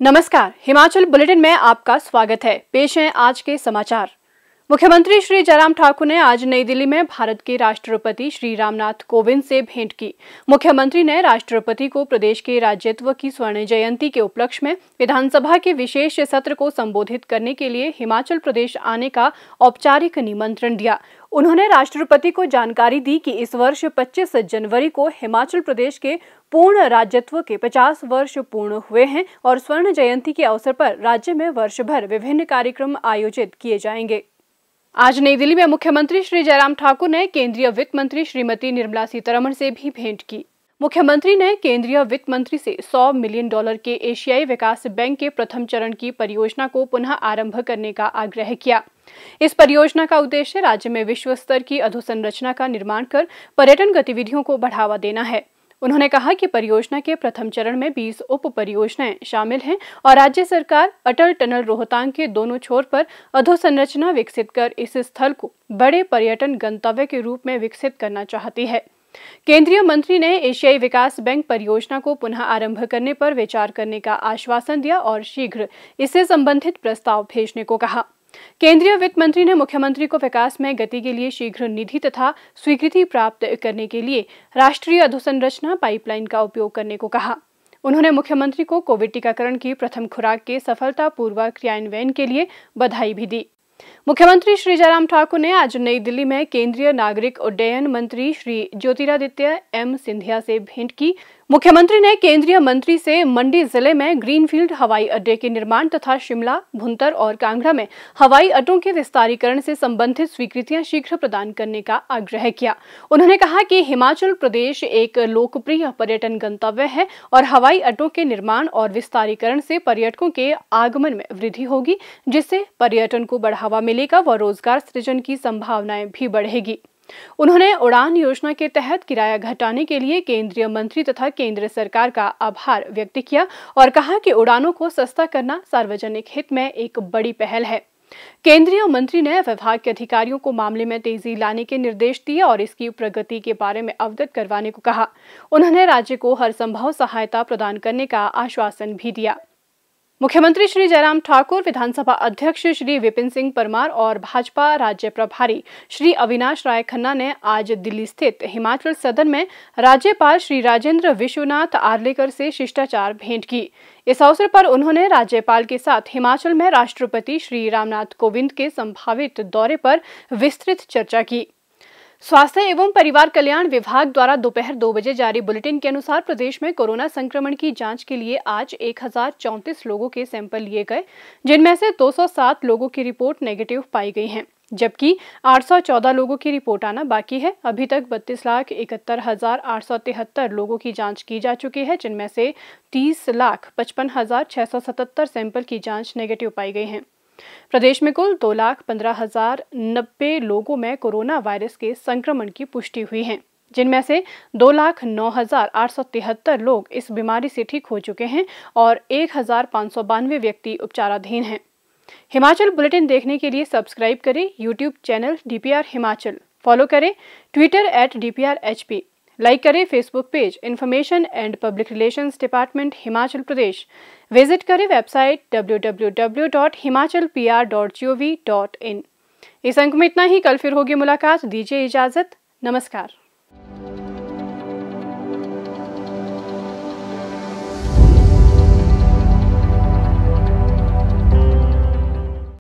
नमस्कार हिमाचल बुलेटिन में आपका स्वागत है। पेश है आज के समाचार। मुख्यमंत्री श्री जयराम ठाकुर ने आज नई दिल्ली में भारत के राष्ट्रपति श्री रामनाथ कोविंद से भेंट की। मुख्यमंत्री ने राष्ट्रपति को प्रदेश के राज्यत्व की स्वर्ण जयंती के उपलक्ष्य में विधानसभा के विशेष सत्र को संबोधित करने के लिए हिमाचल प्रदेश आने का औपचारिक निमंत्रण दिया। उन्होंने राष्ट्रपति को जानकारी दी कि इस वर्ष 25 जनवरी को हिमाचल प्रदेश के पूर्ण राज्यत्व के 50 वर्ष पूर्ण हुए हैं और स्वर्ण जयंती के अवसर पर राज्य में वर्ष भर विभिन्न कार्यक्रम आयोजित किए जाएँगे। आज नई दिल्ली में मुख्यमंत्री श्री जयराम ठाकुर ने केंद्रीय वित्त मंत्री श्रीमती निर्मला सीतारमण से भी भेंट की। मुख्यमंत्री ने केंद्रीय वित्त मंत्री से 100 मिलियन डॉलर के एशियाई विकास बैंक के प्रथम चरण की परियोजना को पुनः आरंभ करने का आग्रह किया। इस परियोजना का उद्देश्य राज्य में विश्व स्तर की अधोसंरचना का निर्माण कर पर्यटन गतिविधियों को बढ़ावा देना है। उन्होंने कहा कि परियोजना के प्रथम चरण में 20 उप परियोजनाएँ शामिल हैं और राज्य सरकार अटल टनल रोहतांग के दोनों छोर पर अधोसंरचना विकसित कर इस स्थल को बड़े पर्यटन गंतव्य के रूप में विकसित करना चाहती है। केंद्रीय मंत्री ने एशियाई विकास बैंक परियोजना को पुनः आरंभ करने पर विचार करने का आश्वासन दिया और शीघ्र इससे संबंधित प्रस्ताव भेजने को कहा। केंद्रीय वित्त मंत्री ने मुख्यमंत्री को विकास में गति के लिए शीघ्र निधि तथा स्वीकृति प्राप्त करने के लिए राष्ट्रीय अधोसंरचना पाइपलाइन का उपयोग करने को कहा। उन्होंने मुख्यमंत्री को कोविड टीकाकरण की प्रथम खुराक के सफलतापूर्वक क्रियान्वयन के लिए बधाई भी दी। मुख्यमंत्री श्री जयराम ठाकुर ने आज नई दिल्ली में केंद्रीय नागरिक उड्डयन मंत्री श्री ज्योतिरादित्य एम सिंधिया से भेंट की। मुख्यमंत्री ने केंद्रीय मंत्री से मंडी ज़िले में ग्रीनफील्ड हवाई अड्डे के निर्माण तथा शिमला, भुंतर और कांगड़ा में हवाई अड्डों के विस्तारीकरण से संबंधित स्वीकृतियाँ शीघ्र प्रदान करने का आग्रह किया। उन्होंने कहा कि हिमाचल प्रदेश एक लोकप्रिय पर्यटन गंतव्य है और हवाई अड्डों के निर्माण और विस्तारीकरण से पर्यटकों के आगमन में वृद्धि होगी, जिससे पर्यटन को बढ़ावा मिलेगा व रोज़गार सृजन की संभावनाएँ भी बढ़ेगी। उन्होंने उड़ान योजना के तहत किराया घटाने के लिए केंद्रीय मंत्री तथा केंद्र सरकार का आभार व्यक्त किया और कहा कि उड़ानों को सस्ता करना सार्वजनिक हित में एक बड़ी पहल है। केंद्रीय मंत्री ने विभाग के अधिकारियों को मामले में तेज़ी लाने के निर्देश दिए और इसकी प्रगति के बारे में अवगत करवाने को कहा। उन्होंने राज्य को हर संभव सहायता प्रदान करने का आश्वासन भी दिया। मुख्यमंत्री श्री जयराम ठाकुर, विधानसभा अध्यक्ष श्री विपिन सिंह परमार और भाजपा राज्य प्रभारी श्री अविनाश राय खन्ना ने आज दिल्ली स्थित हिमाचल सदन में राज्यपाल श्री राजेंद्र विश्वनाथ आर्लेकर से शिष्टाचार भेंट की। इस अवसर पर उन्होंने राज्यपाल के साथ हिमाचल में राष्ट्रपति श्री रामनाथ कोविंद के संभावित दौरे पर विस्तृत चर्चा की। स्वास्थ्य एवं परिवार कल्याण विभाग द्वारा दोपहर दो बजे जारी बुलेटिन के अनुसार प्रदेश में कोरोना संक्रमण की जाँच के लिए आज एक हज़ार चौंतीस लोगों के सैंपल लिए गए, जिनमें से 207 लोगों की रिपोर्ट नेगेटिव पाई गई है, जबकि 814 लोगों की रिपोर्ट आना बाकी है। अभी तक बत्तीस लाख इकहत्तर हज़ार आठ सौ तिहत्तर लोगों की जाँच की जा चुकी है, जिनमें से 30 लाख पचपन हज़ार छह सौ सतहत्तर सैंपल की जाँच नेगेटिव पाई गई है। प्रदेश में कुल दो लाख पंद्रह हज़ार नब्बे लोगों में कोरोना वायरस के संक्रमण की पुष्टि हुई है, जिनमें से दो लाख नौ हज़ार आठ सौ तिहत्तर लोग इस बीमारी से ठीक हो चुके हैं और एक हज़ार पाँच सौ बानवे व्यक्ति उपचाराधीन हैं। हिमाचल बुलेटिन देखने के लिए सब्सक्राइब करें YouTube channel DPR Himachal. Follow करें Twitter at DPR HP like करें Facebook page information and public relations department Himachal Pradesh visit करें वेबसाइट www.himachalpr.gov.in इस अंक में इतना ही। कल फिर होगी मुलाकात। दीजिए इजाज़त। नमस्कार।